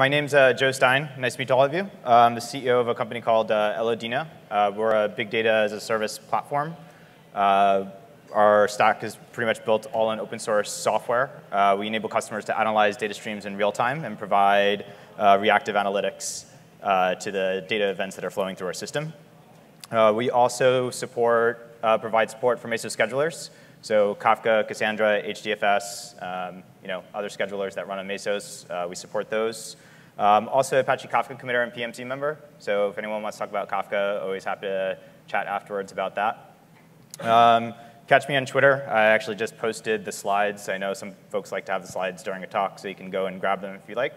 my name's uh, Joe Stein. Nice to meet all of you. I'm the CEO of a company called uh, Elodina. Uh, we're a big data as a service platform. Uh, our stack is pretty much built all on open source software. Uh, we enable customers to analyze data streams in real time and provide uh, reactive analytics to the data events that are flowing through our system. we also support, provide support for Mesos schedulers. So Kafka, Cassandra, HDFS, um, you know, other schedulers that run on Mesos, uh, we support those. Um, also Apache Kafka committer and PMC member. So if anyone wants to talk about Kafka, always happy to chat afterwards about that. Um, catch me on Twitter. I actually just posted the slides. I know some folks like to have the slides during a talk, so you can go and grab them if you like.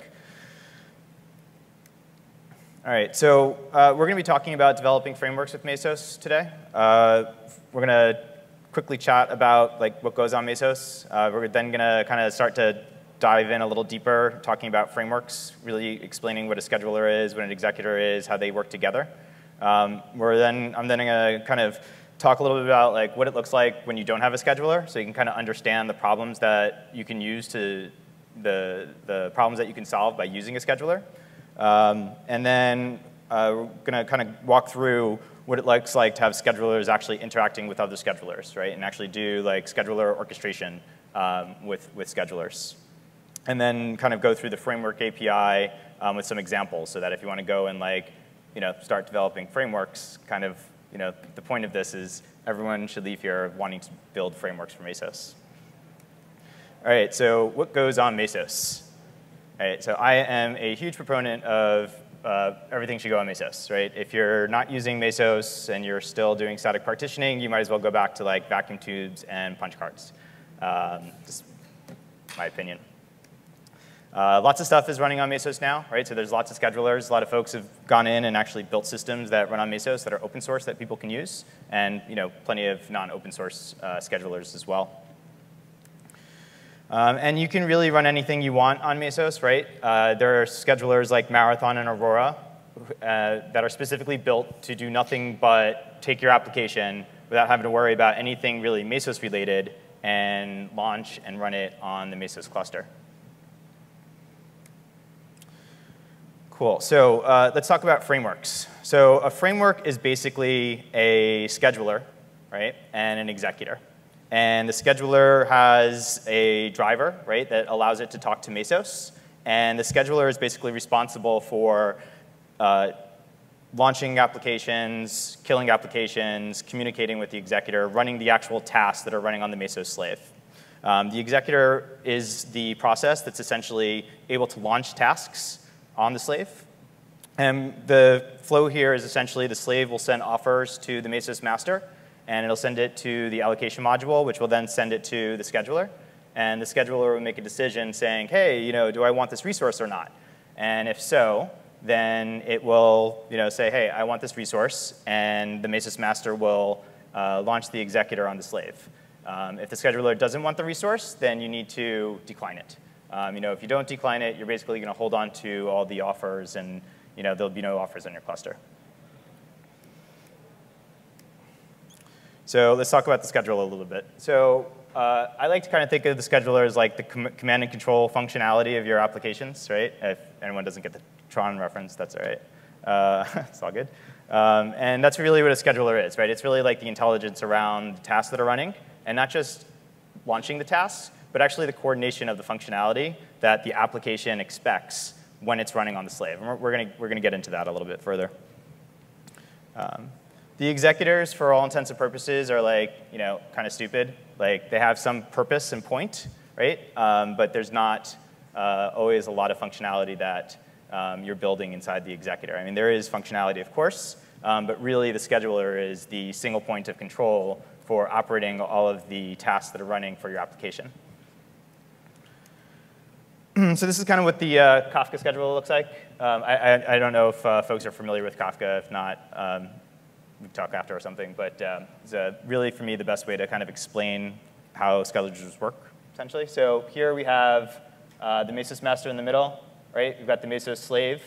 All right, so uh, we're going to be talking about developing frameworks with Mesos today. Uh, we're going to quickly chat about like what goes on Mesos. Uh, we're then going to kind of start to dive in a little deeper, talking about frameworks, really explaining what a scheduler is, what an executor is, how they work together. Um, we're then, I'm then going to kind of talk a little bit about like what it looks like when you don't have a scheduler, so you can kind of understand the problems that you can use to the the problems that you can solve by using a scheduler. Um, and then uh, we're going to kind of walk through what it looks like to have schedulers actually interacting with other schedulers, right? And actually do like scheduler orchestration um, with, with schedulers. And then kind of go through the framework API um, with some examples so that if you want to go and like, you know, start developing frameworks, kind of, you know, the point of this is everyone should leave here wanting to build frameworks for Mesos. All right, so what goes on Mesos? All right, so I am a huge proponent of uh, everything should go on Mesos, right? If you're not using Mesos and you're still doing static partitioning, you might as well go back to like vacuum tubes and punch cards. Um, just my opinion. Uh, lots of stuff is running on Mesos now, right? So there's lots of schedulers. A lot of folks have gone in and actually built systems that run on Mesos that are open source that people can use, and you know, plenty of non-open source uh, schedulers as well. Um, and you can really run anything you want on Mesos, right? Uh, there are schedulers like Marathon and Aurora uh, that are specifically built to do nothing but take your application without having to worry about anything really Mesos related and launch and run it on the Mesos cluster. Cool, so uh, let's talk about frameworks. So a framework is basically a scheduler, right, and an executor. And the scheduler has a driver, right, that allows it to talk to Mesos. And the scheduler is basically responsible for uh, launching applications, killing applications, communicating with the executor, running the actual tasks that are running on the Mesos slave. Um, the executor is the process that's essentially able to launch tasks on the slave. And the flow here is essentially the slave will send offers to the Mesos master, and it'll send it to the allocation module, which will then send it to the scheduler. And the scheduler will make a decision saying, hey, you know, do I want this resource or not? And if so, then it will you know, say, hey, I want this resource, and the Mesos master will uh, launch the executor on the slave. Um, if the scheduler doesn't want the resource, then you need to decline it. Um, you know, if you don't decline it, you're basically going to hold on to all the offers, and you know, there'll be no offers on your cluster. So let's talk about the scheduler a little bit. So uh, I like to kind of think of the scheduler as like the com command and control functionality of your applications, right? If anyone doesn't get the Tron reference, that's all right. Uh, it's all good. Um, and that's really what a scheduler is, right? It's really like the intelligence around the tasks that are running, and not just launching the tasks, but actually the coordination of the functionality that the application expects when it's running on the slave. And we're, going gonna get into that a little bit further. Um, the executors, for all intents and purposes, are like, you know, kind of stupid. Like, they have some purpose and point, right? Um, but there's not uh, always a lot of functionality that um, you're building inside the executor. I mean, there is functionality, of course, um, but really the scheduler is the single point of control for operating all of the tasks that are running for your application. So this is kind of what the uh, Kafka scheduler looks like. Um, I, I, I, don't know if uh, folks are familiar with Kafka. If not, um, we can talk after or something, but um, it's uh, really, for me, the best way to kind of explain how schedulers work, essentially. So here we have uh, the Mesos master in the middle, right? We've got the Mesos slave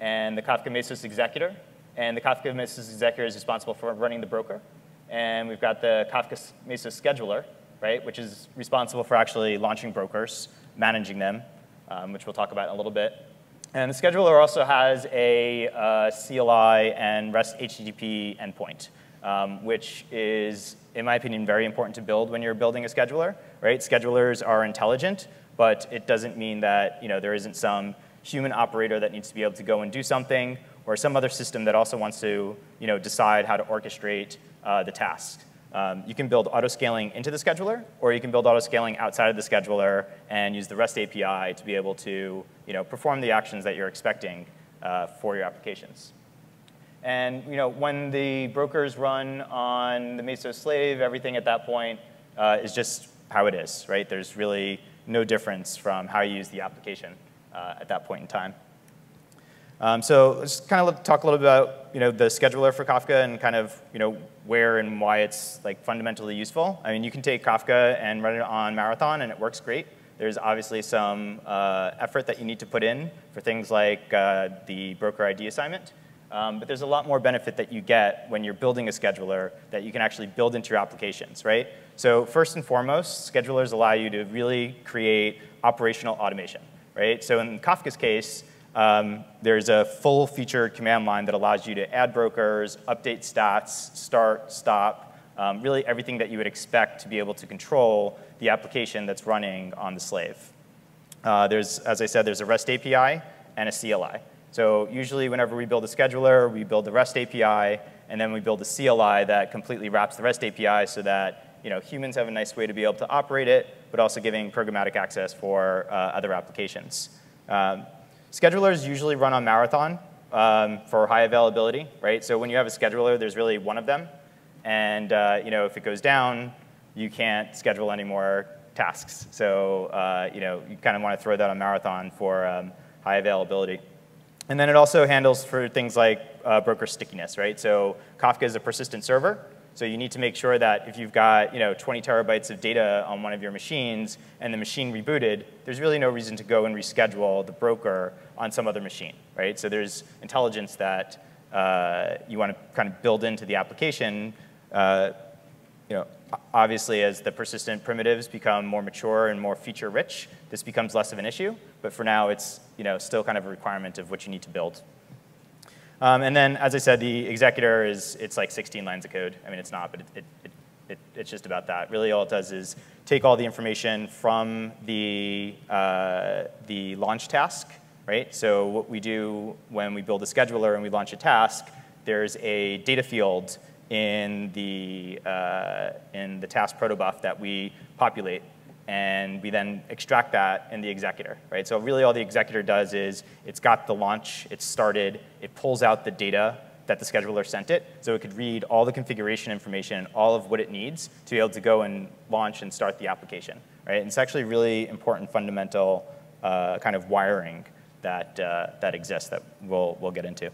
and the Kafka Mesos executor. And the Kafka Mesos executor is responsible for running the broker. And we've got the Kafka Mesos scheduler, right, which is responsible for actually launching brokers, managing them, um, which we'll talk about in a little bit. And the scheduler also has a uh, CLI and REST HTTP endpoint, um, which is, in my opinion, very important to build when you're building a scheduler. Right? Schedulers are intelligent, but it doesn't mean that you know, there isn't some human operator that needs to be able to go and do something, or some other system that also wants to you know, decide how to orchestrate uh, the task. Um, you can build autoscaling into the scheduler, or you can build autoscaling outside of the scheduler and use the REST API to be able to you know, perform the actions that you're expecting uh, for your applications. And you know, when the brokers run on the Mesos slave, everything at that point uh, is just how it is, right? There's really no difference from how you use the application uh, at that point in time. Um, so let's kind of talk a little bit about you know, the scheduler for Kafka and kind of you know, where and why it's like fundamentally useful. I mean, you can take Kafka and run it on Marathon, and it works great. There's obviously some uh, effort that you need to put in for things like uh, the broker ID assignment. Um, but there's a lot more benefit that you get when you're building a scheduler that you can actually build into your applications, right? So first and foremost, schedulers allow you to really create operational automation, right? So in Kafka's case, um, there's a full featured command line that allows you to add brokers, update stats, start, stop, um, really everything that you would expect to be able to control the application that's running on the slave. Uh, there's, as I said, there's a REST API and a CLI. So usually whenever we build a scheduler, we build the REST API, and then we build a CLI that completely wraps the REST API so that you know, humans have a nice way to be able to operate it, but also giving programmatic access for uh, other applications. Um, Schedulers usually run on Marathon um, for high availability, right? So when you have a scheduler, there's really one of them. And uh, you know, if it goes down, you can't schedule any more tasks. So uh, you know, you kind of want to throw that on Marathon for um, high availability. And then it also handles for things like uh, broker stickiness, right? So Kafka is a persistent server. So you need to make sure that if you've got you know, 20 terabytes of data on one of your machines and the machine rebooted, there's really no reason to go and reschedule the broker on some other machine, right? So there's intelligence that uh, you want to kind of build into the application. Uh, you know, obviously, as the persistent primitives become more mature and more feature rich, this becomes less of an issue. But for now, it's you know, still kind of a requirement of what you need to build. Um, and then, as I said, the executor is, it's like 16 lines of code. I mean, it's not, but it, it, it, it's just about that. Really, all it does is take all the information from the, uh, the launch task, right? So what we do when we build a scheduler and we launch a task, there's a data field in the, uh, in the task protobuf that we populate and we then extract that in the executor, right? So really all the executor does is it's got the launch, it's started, it pulls out the data that the scheduler sent it, so it could read all the configuration information, all of what it needs to be able to go and launch and start the application, right? And it's actually really important fundamental uh, kind of wiring that, uh, that exists that we'll, we'll get into.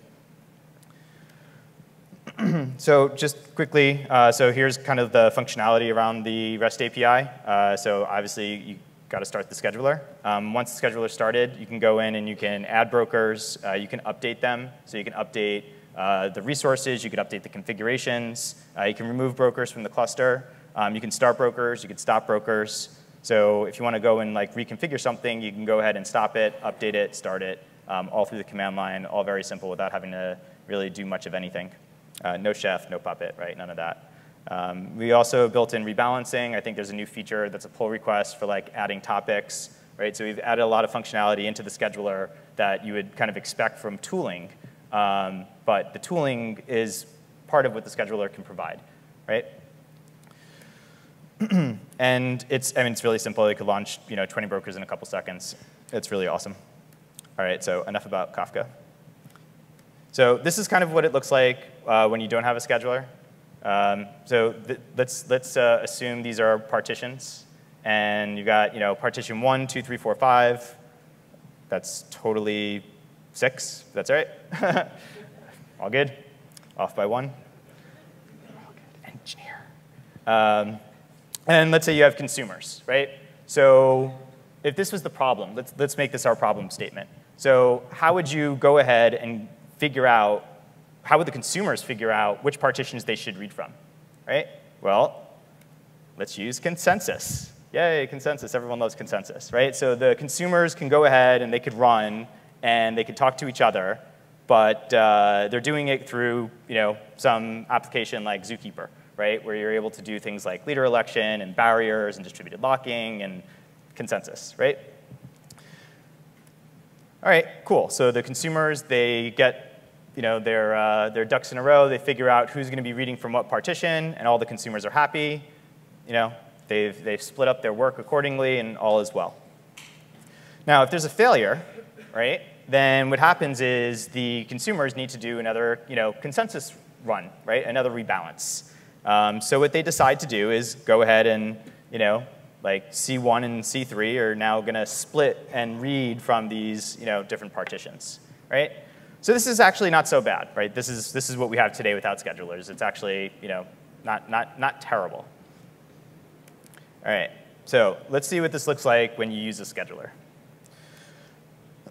so just quickly, uh, so here's kind of the functionality around the REST API. Uh, so obviously, you got to start the scheduler. Um, once the scheduler started, you can go in and you can add brokers. Uh, you can update them. So you can update uh, the resources. You can update the configurations. Uh, you can remove brokers from the cluster. Um, you can start brokers. You can stop brokers. So if you want to go and like reconfigure something, you can go ahead and stop it, update it, start it, um, all through the command line, all very simple without having to really do much of anything. Uh, no chef, no puppet, right? None of that. Um, we also built in rebalancing. I think there's a new feature that's a pull request for like adding topics, right? So we've added a lot of functionality into the scheduler that you would kind of expect from tooling. Um, but the tooling is part of what the scheduler can provide, right? and it's, I mean, it's really simple. You could launch, you know, 20 brokers in a couple seconds. It's really awesome. All right, so enough about Kafka. So this is kind of what it looks like uh, when you don't have a scheduler. Um, so let's, let's uh, assume these are partitions. And you've got you know, partition one, two, three, four, five. That's totally six. That's all right. All good. Off by one. All good. Engineer. Um, and let's say you have consumers, right? So if this was the problem, let's, let's make this our problem statement. So how would you go ahead and figure out, how would the consumers figure out which partitions they should read from, right? Well, let's use consensus. Yay, consensus, everyone loves consensus, right? So the consumers can go ahead and they could run and they could talk to each other, but uh, they're doing it through you know, some application like Zookeeper, right, where you're able to do things like leader election and barriers and distributed locking and consensus, right? All right, cool. So the consumers, they get you know, their, uh, their ducks in a row. They figure out who's going to be reading from what partition, and all the consumers are happy. You know, they've, they've split up their work accordingly, and all is well. Now, if there's a failure, right, then what happens is the consumers need to do another you know, consensus run, right, another rebalance. Um, so what they decide to do is go ahead and you know, like C1 and C3 are now going to split and read from these you know, different partitions, right? So this is actually not so bad, right? This is, this is what we have today without schedulers. It's actually you know, not, not, not terrible. All right, so let's see what this looks like when you use a scheduler.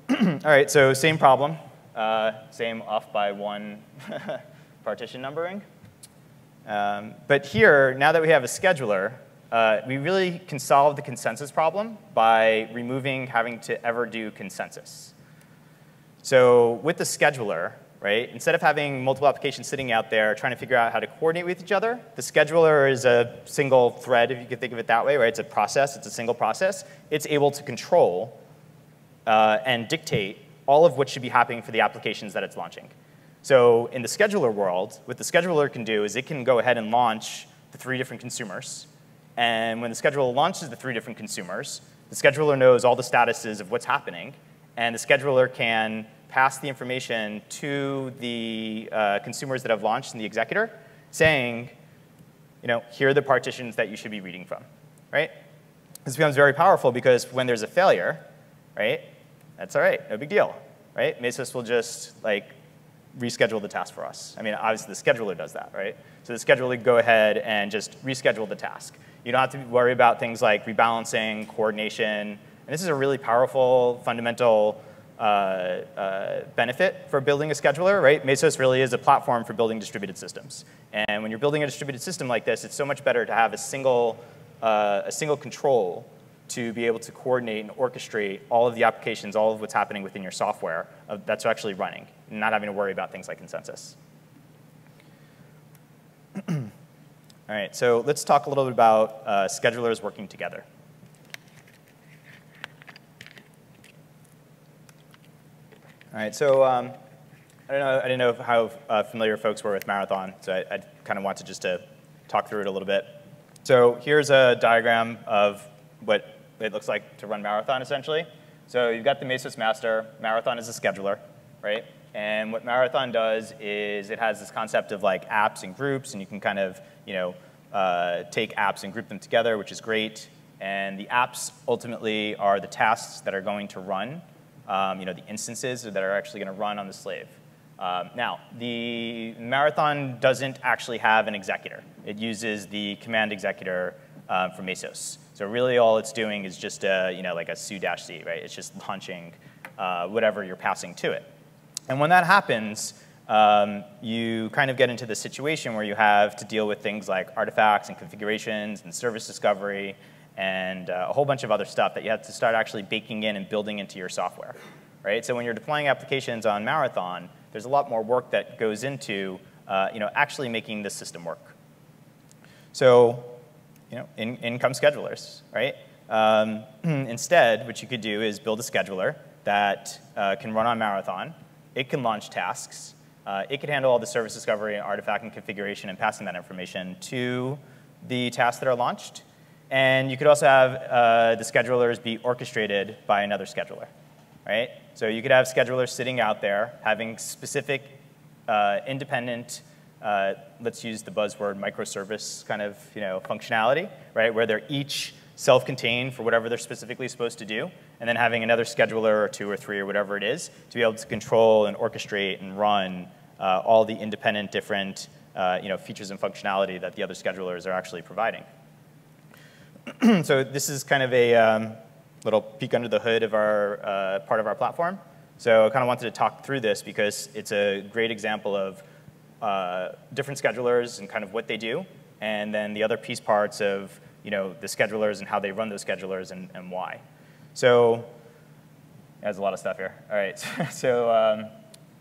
All right, so same problem, uh, same off by one partition numbering. Um, but here, now that we have a scheduler, uh, we really can solve the consensus problem by removing having to ever do consensus. So with the scheduler, right, instead of having multiple applications sitting out there trying to figure out how to coordinate with each other, the scheduler is a single thread, if you could think of it that way, right? It's a process, it's a single process. It's able to control uh, and dictate all of what should be happening for the applications that it's launching. So in the scheduler world, what the scheduler can do is it can go ahead and launch the three different consumers. And when the scheduler launches the three different consumers, the scheduler knows all the statuses of what's happening, and the scheduler can pass the information to the uh, consumers that have launched in the executor, saying, you know, here are the partitions that you should be reading from, right? This becomes very powerful because when there's a failure, right, that's all right, no big deal, right? Mesos will just like reschedule the task for us. I mean, obviously the scheduler does that, right? So the scheduler will go ahead and just reschedule the task. You don't have to worry about things like rebalancing, coordination, and this is a really powerful, fundamental uh, uh, benefit for building a scheduler, right? Mesos really is a platform for building distributed systems. And when you're building a distributed system like this, it's so much better to have a single, uh, a single control to be able to coordinate and orchestrate all of the applications, all of what's happening within your software that's actually running, not having to worry about things like consensus. all right, so let's talk a little bit about uh, schedulers working together. All right, so um, I don't know. I didn't know how uh, familiar folks were with Marathon, so I, I kind of wanted just to talk through it a little bit. So here's a diagram of what it looks like to run Marathon, essentially. So you've got the Mesos master. Marathon is a scheduler, right? And what Marathon does is it has this concept of like apps and groups, and you can kind of, you know, uh, take apps and group them together, which is great. And the apps ultimately are the tasks that are going to run, um, you know, the instances that are actually going to run on the slave. Um, now, the Marathon doesn't actually have an executor. It uses the command executor uh, from Mesos. So really all it's doing is just a, you know, like a su-c, right? It's just launching uh, whatever you're passing to it. And when that happens, um, you kind of get into the situation where you have to deal with things like artifacts and configurations and service discovery and uh, a whole bunch of other stuff that you have to start actually baking in and building into your software, right? So when you're deploying applications on Marathon, there's a lot more work that goes into uh, you know, actually making the system work. So you know, in, in come schedulers, right? Um, instead, what you could do is build a scheduler that uh, can run on Marathon. It can launch tasks. Uh, it can handle all the service discovery and artifact and configuration and passing that information to the tasks that are launched. And you could also have uh, the schedulers be orchestrated by another scheduler, right? So you could have schedulers sitting out there having specific uh, independent uh, let's use the buzzword microservice kind of you know, functionality, right, where they're each self-contained for whatever they're specifically supposed to do, and then having another scheduler or two or three or whatever it is to be able to control and orchestrate and run uh, all the independent different uh, you know, features and functionality that the other schedulers are actually providing. so this is kind of a um, little peek under the hood of our uh, part of our platform. So I kind of wanted to talk through this because it's a great example of uh, different schedulers and kind of what they do, and then the other piece parts of you know, the schedulers and how they run those schedulers and, and why. So There's a lot of stuff here. All right, so um,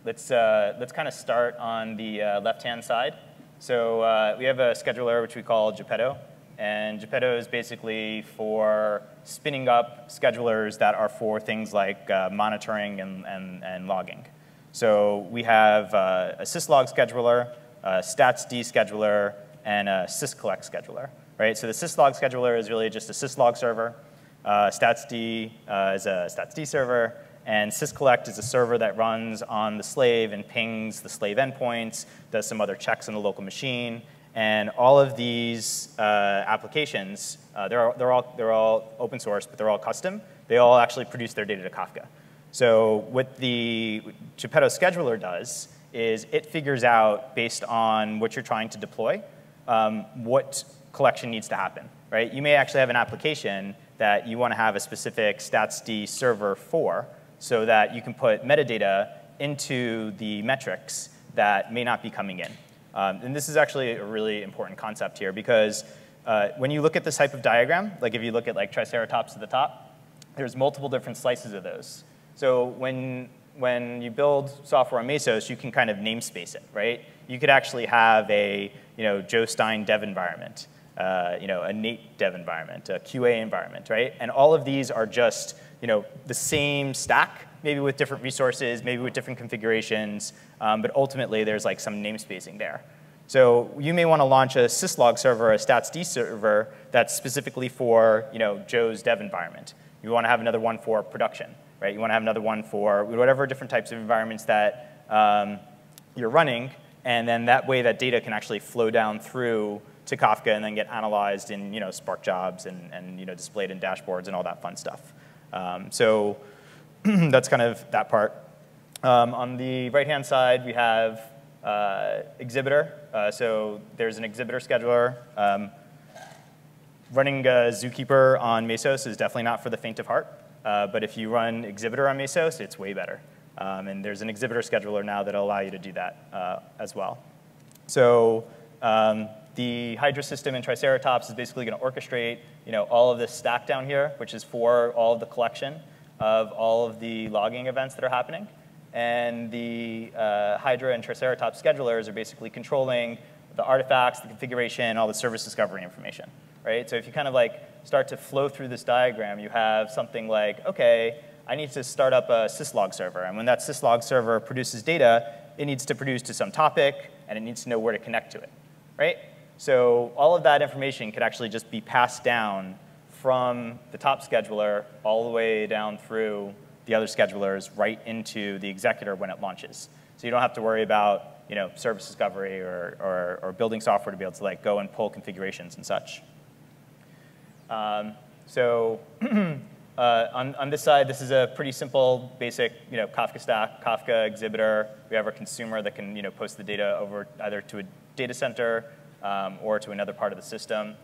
let's, uh, let's kind of start on the uh, left-hand side. So uh, we have a scheduler which we call Geppetto. And Geppetto is basically for spinning up schedulers that are for things like uh, monitoring and, and, and, logging. So we have uh, a syslog scheduler, a statsd scheduler, and a syscollect scheduler. Right? So the syslog scheduler is really just a syslog server. Uh, statsd uh, is a statsd server. And syscollect is a server that runs on the slave and pings the slave endpoints, does some other checks on the local machine, and all of these uh, applications, uh, they're, all, they're, all, they're all open source, but they're all custom. They all actually produce their data to Kafka. So what the Geppetto scheduler does is it figures out, based on what you're trying to deploy, um, what collection needs to happen. Right? You may actually have an application that you want to have a specific statsd server for, so that you can put metadata into the metrics that may not be coming in. Um, and this is actually a really important concept here because uh, when you look at this type of diagram, like if you look at like Triceratops at the top, there's multiple different slices of those. So when, when you build software on Mesos, you can kind of namespace it, right? You could actually have a you know, Joe Stein dev environment, uh, you know, a Nate dev environment, a QA environment, right? And all of these are just you know, the same stack, maybe with different resources, maybe with different configurations, um, but ultimately there's like some namespacing there. So you may want to launch a syslog server, a statsd server that's specifically for you know, Joe's dev environment. You want to have another one for production, right? You want to have another one for whatever different types of environments that um, you're running, and then that way that data can actually flow down through to Kafka and then get analyzed in you know, Spark jobs and, and you know, displayed in dashboards and all that fun stuff. Um, so that's kind of that part. Um, on the right-hand side, we have uh, Exhibitor. Uh, so there's an Exhibitor scheduler. Um, running Zookeeper on Mesos is definitely not for the faint of heart. Uh, but if you run Exhibitor on Mesos, it's way better. Um, and there's an Exhibitor scheduler now that'll allow you to do that uh, as well. So um, the Hydra system in Triceratops is basically going to orchestrate you know, all of this stack down here, which is for all of the collection of all of the logging events that are happening. And the uh, Hydra and Triceratops schedulers are basically controlling the artifacts, the configuration, all the service discovery information, right? So if you kind of like start to flow through this diagram, you have something like, okay, I need to start up a syslog server. And when that syslog server produces data, it needs to produce to some topic, and it needs to know where to connect to it, right? So all of that information could actually just be passed down from the top scheduler all the way down through the other schedulers right into the executor when it launches. So you don't have to worry about you know, service discovery or, or, or building software to be able to like, go and pull configurations and such. Um, so uh, on, on this side, this is a pretty simple, basic you know, Kafka stack, Kafka exhibitor. We have our consumer that can you know, post the data over either to a data center um, or to another part of the system.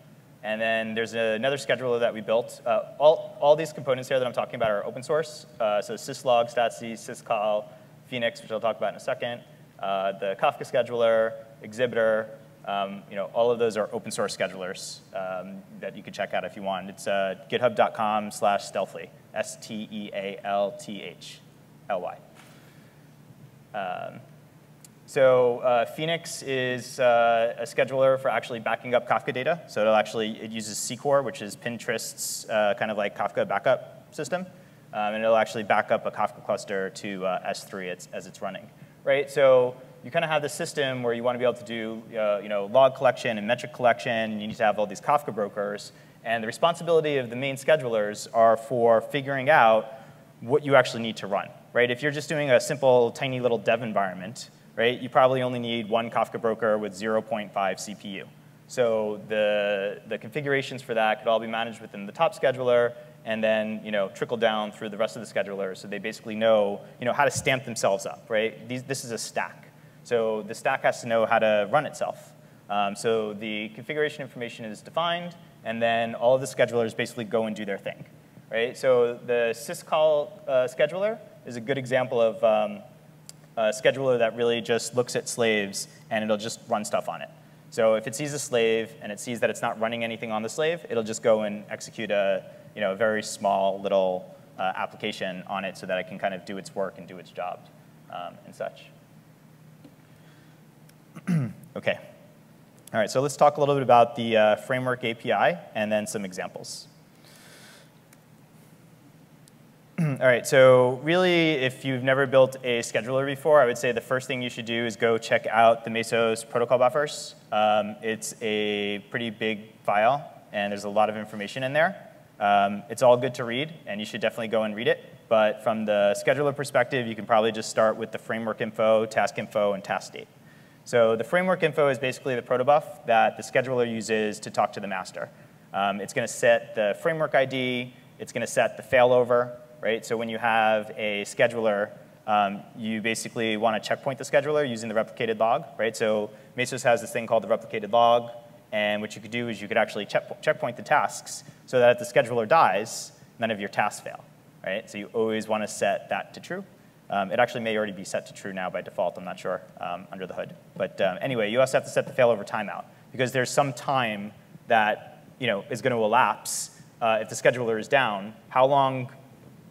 And then there's another scheduler that we built. Uh, all, all these components here that I'm talking about are open source. Uh, so syslog, statsd, syscall, Phoenix, which I'll talk about in a second, uh, the Kafka scheduler, Exhibitor, um, you know, all of those are open source schedulers um, that you can check out if you want. It's uh, github.com slash stealthly, S-T-E-A-L-T-H-L-Y. Um, so uh, Phoenix is uh, a scheduler for actually backing up Kafka data. So it'll actually, it uses Secor, which is Pinterest's uh, kind of like Kafka backup system. Um, and it'll actually back up a Kafka cluster to uh, S3 as, as, it's running, right? So you kind of have the system where you want to be able to do, uh, you know, log collection and metric collection, you need to have all these Kafka brokers. And the responsibility of the main schedulers are for figuring out what you actually need to run, right? If you're just doing a simple, tiny little dev environment, right, you probably only need one Kafka broker with 0.5 CPU. So the, the configurations for that could all be managed within the top scheduler and then you know, trickle down through the rest of the schedulers so they basically know, you know how to stamp themselves up, right? These, this is a stack. So the stack has to know how to run itself. Um, so the configuration information is defined, and then all of the schedulers basically go and do their thing, right? So the syscall uh, scheduler is a good example of um, a scheduler that really just looks at slaves and it'll just run stuff on it. So if it sees a slave and it sees that it's not running anything on the slave, it'll just go and execute a, you know, a very small little uh, application on it so that it can kind of do its work and do its job um, and such. okay. All right, so let's talk a little bit about the uh, framework API and then some examples. All right, so really, if you've never built a scheduler before, I would say the first thing you should do is go check out the Mesos protocol buffers. Um, it's a pretty big file, and there's a lot of information in there. Um, it's all good to read, and you should definitely go and read it. But from the scheduler perspective, you can probably just start with the framework info, task info, and task state. So the framework info is basically the protobuf that the scheduler uses to talk to the master. Um, it's going to set the framework ID. It's going to set the failover, right? So when you have a scheduler, um, you basically want to checkpoint the scheduler using the replicated log, right? So Mesos has this thing called the replicated log, and what you could do is you could actually check, checkpoint the tasks so that if the scheduler dies, none of your tasks fail, right? So you always want to set that to true. Um, it actually may already be set to true now by default. I'm not sure um, under the hood. But um, anyway, you also have to set the failover timeout because there's some time that you know is going to elapse uh, if the scheduler is down. How long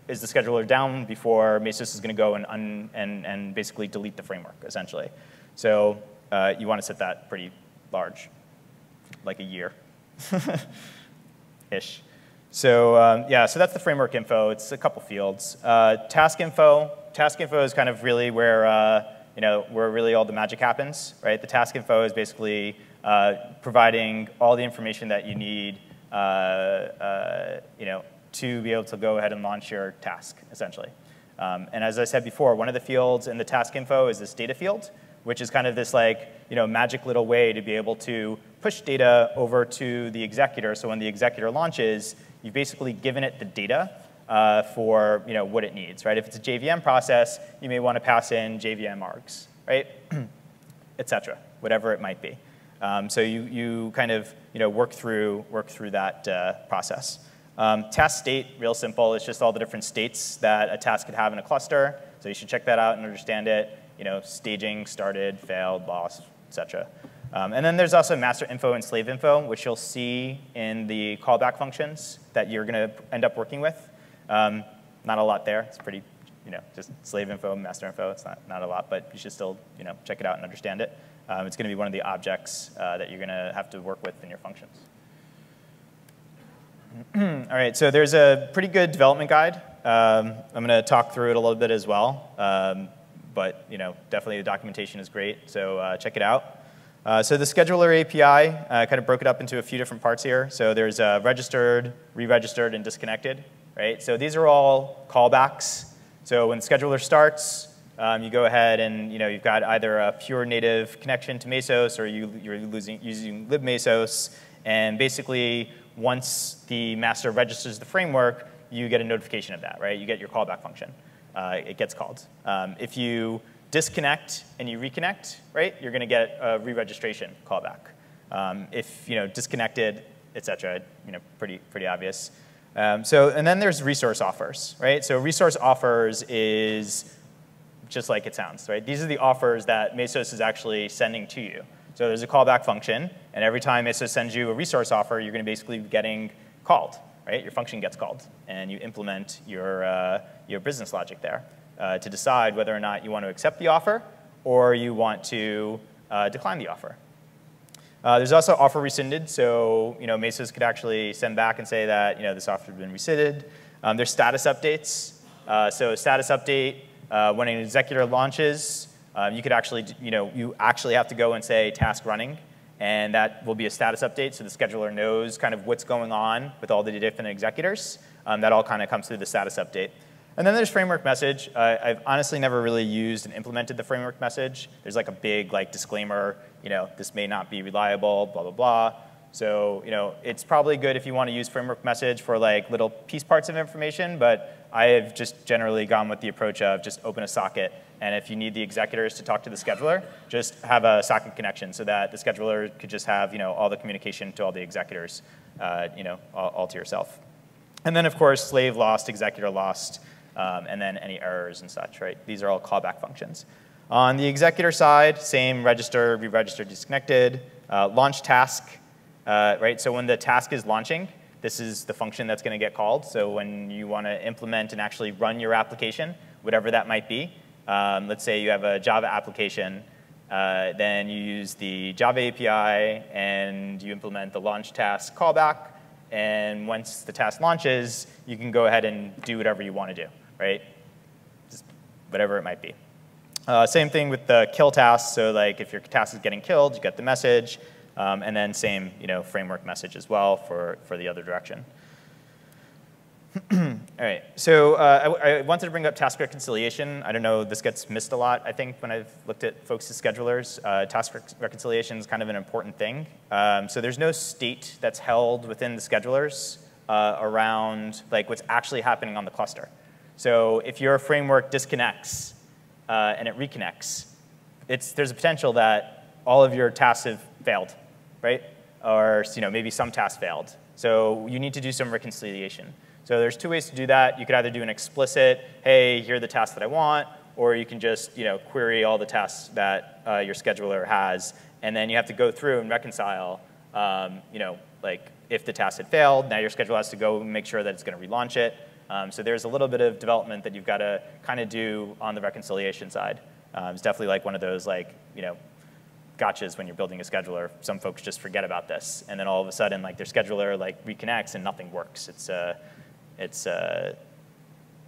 is the scheduler down before Mesos is going to go and, and, and basically delete the framework, essentially? So uh, you want to set that pretty large, like a year ish. So um, yeah, so that's the framework info. It's a couple fields. Uh, task info, task info is kind of really where, uh, you know, where really all the magic happens, right? The task info is basically uh, providing all the information that you need, uh, uh, you know, to be able to go ahead and launch your task, essentially. Um, and as I said before, one of the fields in the task info is this data field, which is kind of this like, you know, magic little way to be able to push data over to the executor. So when the executor launches, you've basically given it the data uh, for you know, what it needs, right? If it's a JVM process, you may want to pass in JVM args, right? Et cetera, whatever it might be. Um, so you, you kind of you know, work, through, work through that uh, process. Um, task state, real simple. It's just all the different states that a task could have in a cluster. So you should check that out and understand it. You know, staging, started, failed, lost, et cetera. Um, and then there's also master info and slave info, which you'll see in the callback functions that you're going to end up working with. Um, not a lot there. It's pretty, you know, just slave info, master info. It's not, not a lot, but you should still, you know, check it out and understand it. Um, it's going to be one of the objects uh, that you're going to have to work with in your functions. All right, so there's a pretty good development guide. Um, I'm going to talk through it a little bit as well, um, but you know, definitely the documentation is great, so uh, check it out. Uh, so the scheduler API uh, kind of broke it up into a few different parts here. So there's uh, registered, re-registered, and disconnected right? So these are all callbacks. So when scheduler starts, um, you go ahead and you know, you've got either a pure native connection to Mesos or you, you're losing, using libmesos. And basically, once the master registers the framework, you get a notification of that, right? You get your callback function. Uh, it gets called. Um, if you disconnect and you reconnect, right, you're going to get a re-registration callback. Um, if you know disconnected, et cetera, you know, pretty pretty obvious. Um, so, and then there's resource offers, right? So resource offers is just like it sounds, right? These are the offers that Mesos is actually sending to you. So there's a callback function, and every time Mesos sends you a resource offer, you're going to basically be getting called, right? Your function gets called, and you implement your, uh, your business logic there uh, to decide whether or not you want to accept the offer or you want to uh, decline the offer. Uh, there's also offer rescinded, so you know Mesos could actually send back and say that you know this offer has been rescinded. Um, there's status updates. Uh, so status update uh, when an executor launches, um, you could actually you know you actually have to go and say task running, and that will be a status update, so the scheduler knows kind of what's going on with all the different executors. Um, that all kind of comes through the status update. And then there's framework message. Uh, I've honestly never really used and implemented the framework message. There's like a big like disclaimer, you know, this may not be reliable, blah, blah, blah. So, you know, it's probably good if you want to use framework message for like little piece parts of information, but I have just generally gone with the approach of just open a socket. And if you need the executors to talk to the scheduler, just have a socket connection so that the scheduler could just have, you know, all the communication to all the executors, uh, you know, all, all to yourself. And then, of course, slave lost, executor lost um, and then any errors and such, right? These are all callback functions. On the executor side, same register, re-register, disconnected, uh, launch task, uh, right? So when the task is launching, this is the function that's going to get called. So when you want to implement and actually run your application, whatever that might be, um, let's say you have a Java application, uh, then you use the Java API and you implement the launch task callback. And once the task launches, you can go ahead and do whatever you want to do, right? Just whatever it might be. Uh, same thing with the kill task. So like if your task is getting killed, you get the message. Um, and then same you know, framework message as well for, for the other direction. All right, so uh, I, I, wanted to bring up task reconciliation. I don't know, this gets missed a lot, I think, when I've looked at folks' schedulers. Uh, task rec reconciliation is kind of an important thing. Um, so there's no state that's held within the schedulers uh, around like what's actually happening on the cluster. So if your framework disconnects uh, and it reconnects, it's, there's a potential that all of your tasks have failed, right? Or you know, maybe some task failed. So you need to do some reconciliation. So there's two ways to do that. You could either do an explicit, hey, here are the tasks that I want, or you can just you know, query all the tasks that uh, your scheduler has, and then you have to go through and reconcile, um, you know, like if the task had failed, now your scheduler has to go make sure that it's going to relaunch it. Um, so there's a little bit of development that you've got to kind of do on the reconciliation side. Um, it's definitely like one of those like, you know, gotchas when you're building a scheduler. Some folks just forget about this, and then all of a sudden, like their scheduler like reconnects and nothing works. It's uh, it's, uh,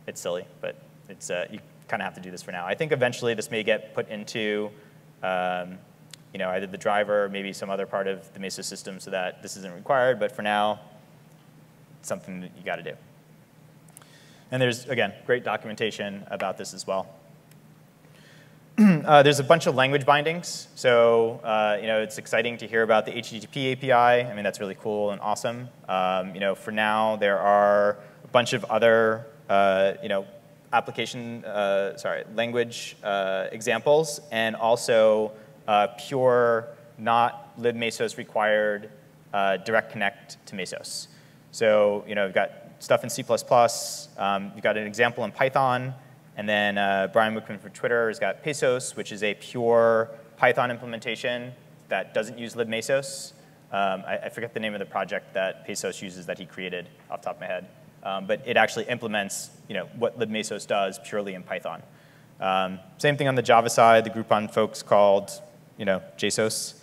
it's silly, but it's, uh, you kind of have to do this for now. I think eventually this may get put into um, you know, either the driver or maybe some other part of the Mesa system so that this isn't required, but for now, it's something that you got to do. And there's, again, great documentation about this as well. uh, there's a bunch of language bindings. So, uh, you know, it's exciting to hear about the HTTP API. I mean, that's really cool and awesome. Um, you know, for now, there are a bunch of other, uh, you know, application, uh, sorry, language uh, examples, and also uh, pure, not libmesos required direct connect to Mesos. So, you know, we've got stuff in C++, um, you've got an example in Python, and then uh, Brian Wickman from Twitter has got Pesos, which is a pure Python implementation that doesn't use libmesos. Um, I, I, forget the name of the project that Pesos uses that he created off the top of my head um, but it actually implements you know, what libmesos does purely in Python. Um, same thing on the Java side, the Groupon folks called you know, Jesos,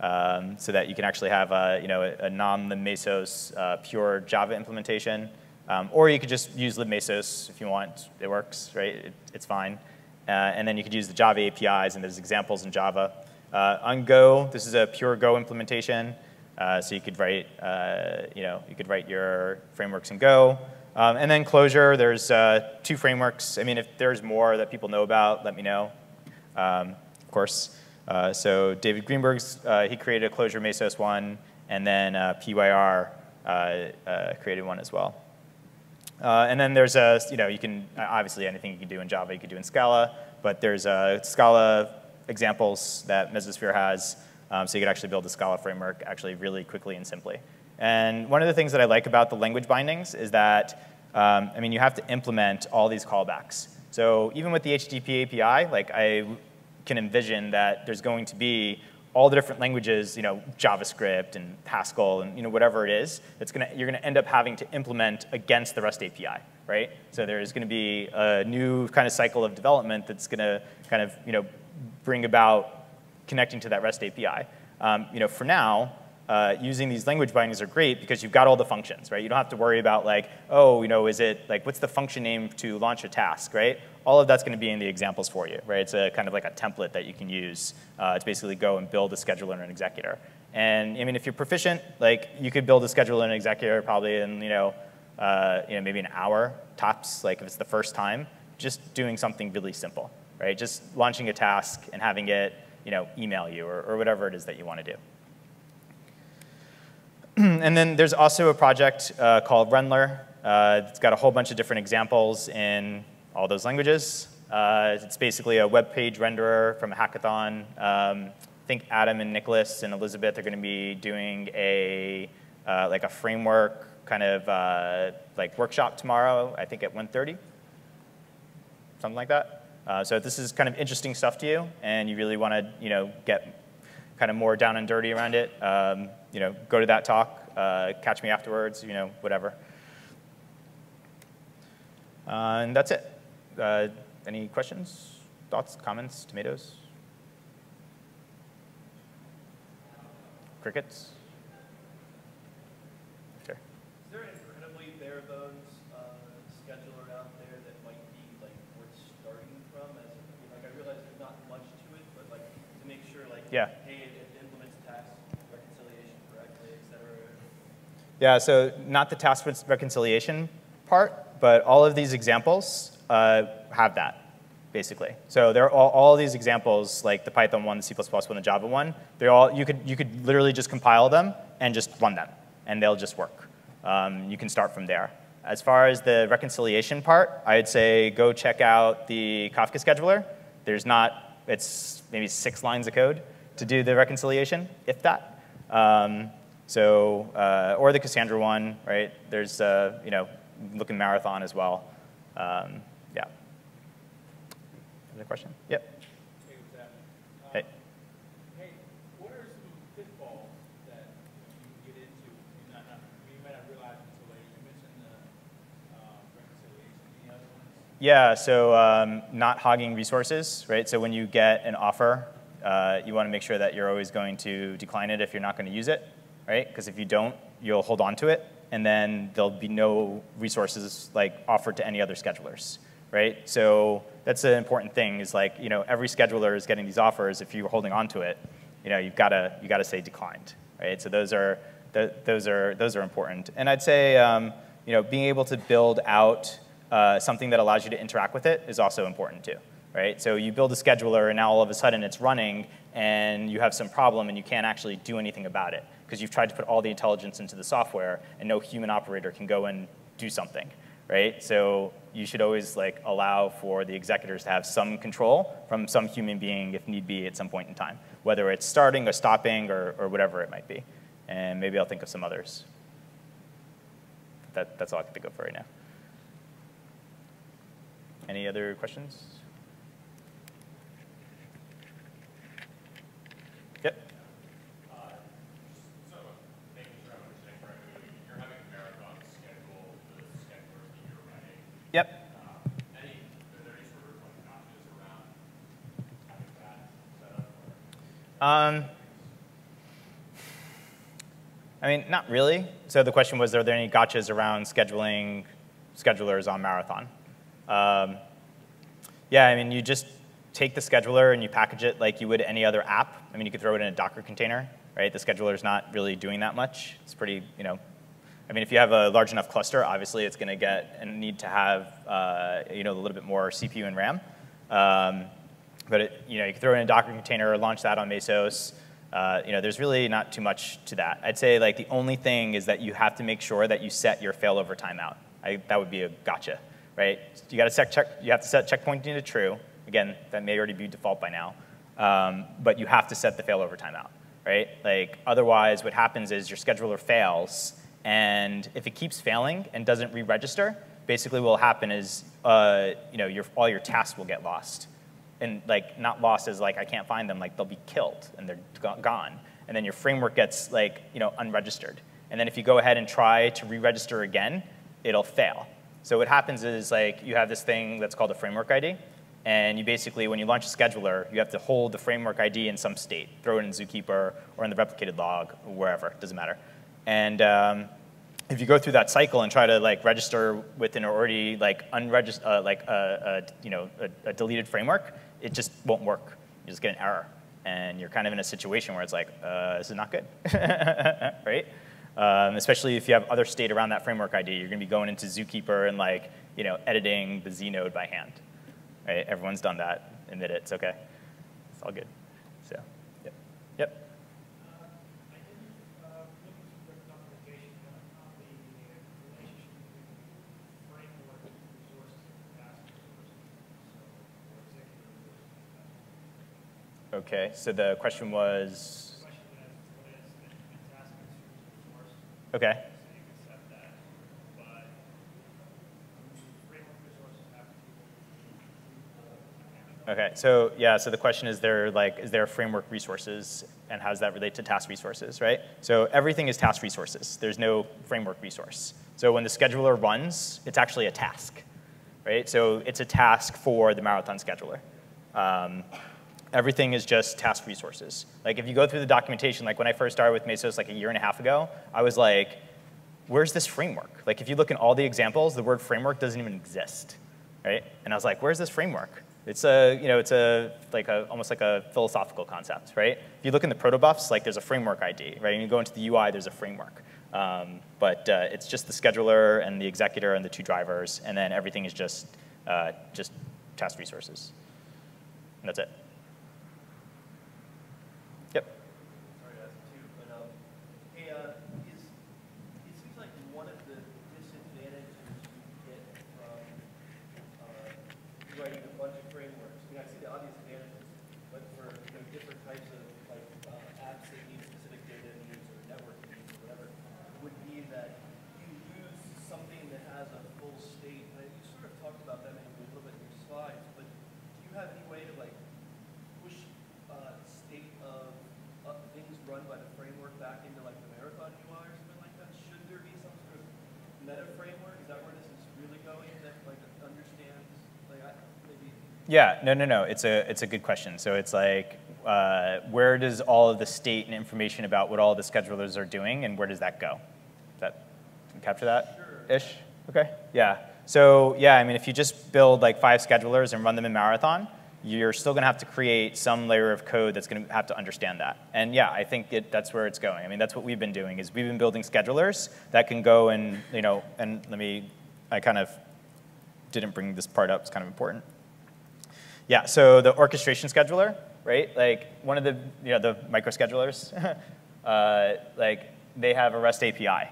um, so that you can actually have a, you know, a, non-libmesos uh, pure Java implementation. Um, or you could just use libmesos if you want. It works, right? It, it's fine. Uh, and then you could use the Java APIs, and there's examples in Java. Uh, on Go, this is a pure Go implementation. Uh, so you could write, uh, you know, you could write your frameworks in Go. Um, and then Clojure, there's uh, two frameworks. I mean, if there's more that people know about, let me know, um, of course. Uh, so David Greenberg's, he created a Clojure Mesos one, and then PYR created one as well. And then there's a, you know, you can, obviously anything you can do in Java, you can do in Scala, but there's a Scala examples that Mesosphere has. Um, so you could actually build a Scala framework actually really quickly and simply. And one of the things that I like about the language bindings is that, um, I mean, you have to implement all these callbacks. So even with the HTTP API, like I can envision that there's going to be all the different languages, you know, JavaScript and Haskell and you know whatever it is, it's gonna you're gonna end up having to implement against the REST API, right? So there's gonna be a new kind of cycle of development that's gonna kind of you know bring about connecting to that REST API. Um, you know, for now, uh, using these language bindings are great because you've got all the functions, right? You don't have to worry about like, oh, you know, is it like, what's the function name to launch a task, right? All of that's going to be in the examples for you, right? It's a kind of like a template that you can use uh, to basically go and build a scheduler and an executor. And I mean, if you're proficient, like you could build a scheduler and an executor probably in, you know, uh, you know, maybe an hour tops, like if it's the first time, just doing something really simple, right? Just launching a task and having it you know, email you or, or whatever it is that you want to do. And then there's also a project uh, called Rendler. Uh, it's got a whole bunch of different examples in all those languages. Uh, it's basically a web page renderer from a hackathon. Um, I think Adam and Nicholas and Elizabeth are going to be doing a uh, like a framework kind of uh, like workshop tomorrow. I think at 1:30, something like that. Uh, so if this is kind of interesting stuff to you and you really want to you know, get kind of more down and dirty around it, um, you know, go to that talk. Uh, catch me afterwards, you know, whatever. Uh, and that's it. Uh, any questions, thoughts, comments, tomatoes? Crickets? Sure. Is there an incredibly bare bones uh, scheduler out there that might be like worth starting from? As I mean, like I realize there's not much to it, but like to make sure like Yeah. hey, it, it implements task reconciliation correctly, et cetera. Yeah, so not the task reconciliation part, but all of these examples uh, have that, basically. So they're all, all these examples, like the Python one, the C++ one, the Java one, they're all, you could, you could literally just compile them and just run them, and they'll just work. Um, you can start from there. As far as the reconciliation part, I'd say go check out the Kafka scheduler. There's not, it's maybe six lines of code to do the reconciliation, if that. Um, so, uh, or the Cassandra one, right? There's, uh, you know, looking marathon as well. Um, yeah. Another question? Yep. Hey, what's happening? Hey. Hey, what are some pitfalls that you can get into? You not, not, you might not realize until later. You mentioned the reconciliation. Any other ones? Yeah, so um, not hogging resources, right? So when you get an offer, uh, you want to make sure that you're always going to decline it if you're not going to use it, right? Because if you don't, you'll hold on to it, and then there'll be no resources like offered to any other schedulers, right? So that's an important thing. Is like you know every scheduler is getting these offers. If you're holding on to it, you know you've got to you got to say declined, right? So those are th those are those are important. And I'd say um, you know being able to build out uh, something that allows you to interact with it is also important too, right? So you build a scheduler and now all of a sudden it's running and you have some problem and you can't actually do anything about it because you've tried to put all the intelligence into the software and no human operator can go and do something, right? So you should always like allow for the executors to have some control from some human being if need be at some point in time, whether it's starting or stopping or, or whatever it might be. And maybe I'll think of some others. That, that's all I can think of for right now. Any other questions? Yep. So, making sure I'm understanding correctly, you're having a marathon schedule the schedulers that you're running. Yep. Um, any, are there any sort of like notches around having that set up? Or? Um, I mean, not really. So the question was, are there any gotchas around scheduling schedulers on Marathon? Um, yeah, I mean, you just take the scheduler and you package it like you would any other app. I mean, you could throw it in a Docker container, right? The scheduler's not really doing that much. It's pretty, you know, I mean, if you have a large enough cluster, obviously it's going to get and need to have, uh, you know, a little bit more CPU and RAM. Um, but it, you know, you can throw in a Docker container, launch that on Mesos. Uh, you know, there's really not too much to that. I'd say like the only thing is that you have to make sure that you set your failover timeout. I, that would be a gotcha, right? You got to set check. You have to set checkpointing to true. Again, that may already be default by now, um, but you have to set the failover timeout, right? Like otherwise, what happens is your scheduler fails, and if it keeps failing and doesn't re-register, basically what will happen is uh, you know your, all your tasks will get lost and like not lost as like I can't find them, like they'll be killed and they're gone. And then your framework gets like you know unregistered. And then if you go ahead and try to re-register again, it'll fail. So what happens is like you have this thing that's called a framework ID, and you basically when you launch a scheduler, you have to hold the framework ID in some state, throw it in Zookeeper or in the replicated log, wherever, doesn't matter. And um, if you go through that cycle and try to like register with an already like unregistered, uh, like a, a, you know a, a deleted framework, it just won't work. You just get an error, and you're kind of in a situation where it's like, uh, this is not good, right? Um, especially if you have other state around that framework ID, you're going to be going into Zookeeper and like you know editing the Z node by hand. Right? Everyone's done that. Admit it. It's okay. It's all good. So, yep, yep. Uh, I didn't uh, look into the documentation on the relationship between framework resources and task resources. So, for executive resources. Okay. So the question was, okay. Okay, so yeah, so the question is there like is there framework resources and how does that relate to task resources, right? So everything is task resources. There's no framework resource. So when the scheduler runs, it's actually a task, right? So it's a task for the marathon scheduler. Um, everything is just task resources. Like if you go through the documentation, like when I first started with Mesos like a year and a half ago, I was like, where's this framework? Like if you look in all the examples, the word framework doesn't even exist, right? And I was like, where's this framework? It's a, you know, it's a, like a, almost like a philosophical concept, right? If you look in the protobufs, like there's a framework ID, right? And you go into the UI, there's a framework. Um, but uh, it's just the scheduler and the executor and the two drivers, and then everything is just, uh, just task resources. And that's it. Yep. Sorry to ask too, but, um, hey, uh, is, it seems like one of the disadvantages you get from, uh, writing a bunch of frameworks, I mean, I see the obvious advantages, but for, you know, different types of, like, uh, apps that need specific data needs or network needs or whatever, would be that you use something that has a full state, and you sort of talked about that maybe a little bit in your slides, but do you have any way to, like, push uh, state of uh, things run by the framework back into like the marathon UI or something like that? Should there be some sort of meta framework? Is that where this is really going? That like understands like I, maybe Yeah, no, no, no. It's a, it's a good question. So it's like, uh, where does all of the state and information about what all the schedulers are doing, and where does that go? Does that capture that? Ish. Okay. Yeah. So yeah, I mean, if you just build like five schedulers and run them in Marathon, you're still going to have to create some layer of code that's going to have to understand that. And yeah, I think it, that's where it's going. I mean, that's what we've been doing is we've been building schedulers that can go and you know, and let me, I kind of didn't bring this part up. It's kind of important. Yeah, so the orchestration scheduler, right? Like one of the, you know, the micro schedulers, uh, like they have a REST API,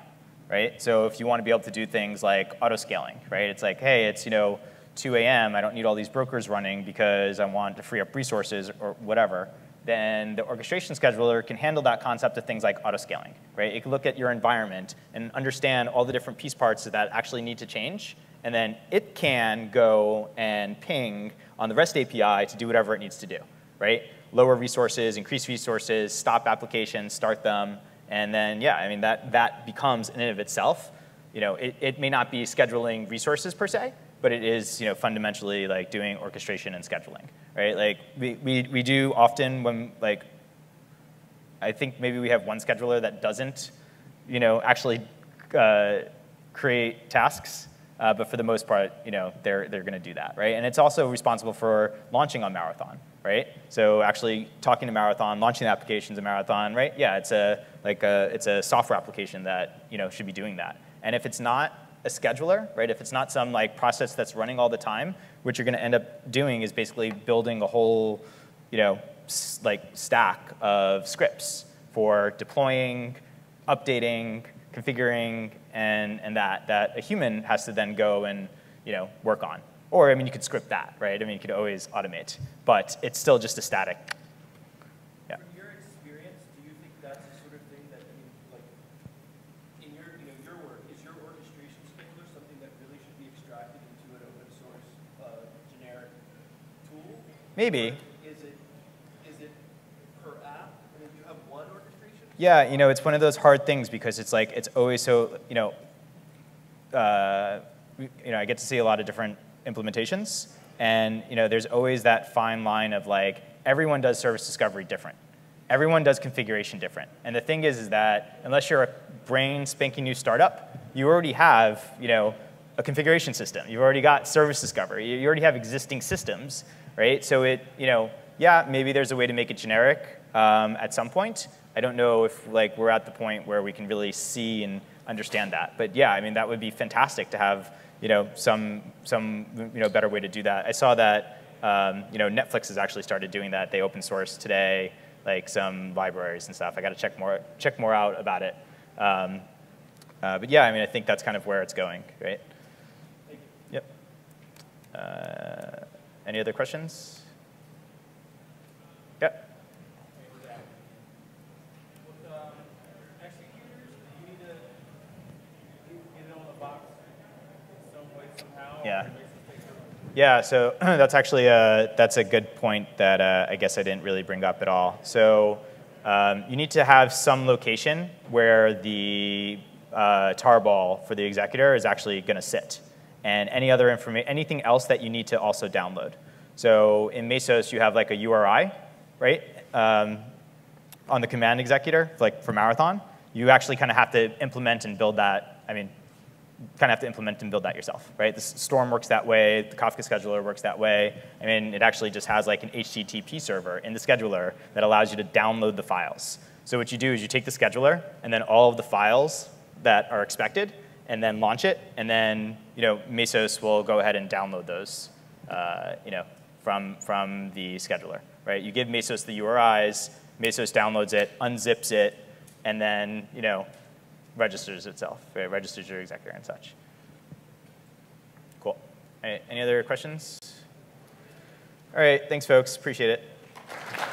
right? So if you want to be able to do things like auto scaling, right? It's like, hey, it's, you know, 2 a.m., I don't need all these brokers running because I want to free up resources or whatever, then the orchestration scheduler can handle that concept of things like auto scaling, right? It can look at your environment and understand all the different piece parts that actually need to change, and then it can go and ping on the REST API to do whatever it needs to do, right? Lower resources, increase resources, stop applications, start them, and then, yeah, I mean, that, that becomes in and of itself, you know, it, it may not be scheduling resources per se, but it is, you know, fundamentally like doing orchestration and scheduling, right? Like we, we, we do often when like, I think maybe we have one scheduler that doesn't, you know, actually uh, create tasks, uh, but for the most part, you know, they're, they're gonna do that, right? And it's also responsible for launching on Marathon, right? So actually talking to Marathon, launching the applications in Marathon, right? Yeah, it's a, like a, it's a software application that, you know, should be doing that. And if it's not a scheduler, right? If it's not some like process that's running all the time, what you're going to end up doing is basically building a whole, you know, like stack of scripts for deploying, updating, configuring, and, and that, that a human has to then go and, you know, work on. Or, I mean, you could script that, right? I mean, you could always automate, but it's still just a static. Yeah. From your experience, do you think that's the sort of thing that, I mean, like, in your, you know, your work, is your orchestration scheduler something that really should be extracted into an open source, uh, generic tool? Maybe it, is it per app? I mean, do you have one orchestration? Yeah, you know, it's one of those hard things because it's like, it's always so, you know, uh, you know, I get to see a lot of different implementations, and you know, there's always that fine line of like, everyone does service discovery different. Everyone does configuration different. And the thing is, is that unless you're a brain spanking new startup, you already have, you know, a configuration system. You've already got service discovery. You already have existing systems, right? So it, you know, yeah, maybe there's a way to make it generic um, at some point. I don't know if like we're at the point where we can really see and understand that. But yeah, I mean that would be fantastic to have you know some some you know better way to do that. I saw that um, you know Netflix has actually started doing that. They open source today like some libraries and stuff. I got to check more check more out about it. Um, uh, but yeah, I mean I think that's kind of where it's going, right? Yep. Uh, any other questions? Yep. With um, executors, do you need to get it on the box in some way, somehow? Yeah. so that's actually a, that's a good point that uh, I guess I didn't really bring up at all. So um, you need to have some location where the uh, tarball for the executor is actually going to sit, and any other information, anything else that you need to also download. So in Mesos, you have like a URI, right? Um, on the command executor, like for Marathon, you actually kind of have to implement and build that. I mean, kind of have to implement and build that yourself, right? The Storm works that way, the Kafka scheduler works that way. I mean, it actually just has like an HTTP server in the scheduler that allows you to download the files. So what you do is you take the scheduler and then all of the files that are expected and then launch it, and then you know Mesos will go ahead and download those, uh, you know, from from the scheduler, right? You give Mesos the URIs, Mesos downloads it, unzips it, and then you know registers itself, It registers your executor and such. Cool. Any, any other questions? All right, thanks, folks. Appreciate it.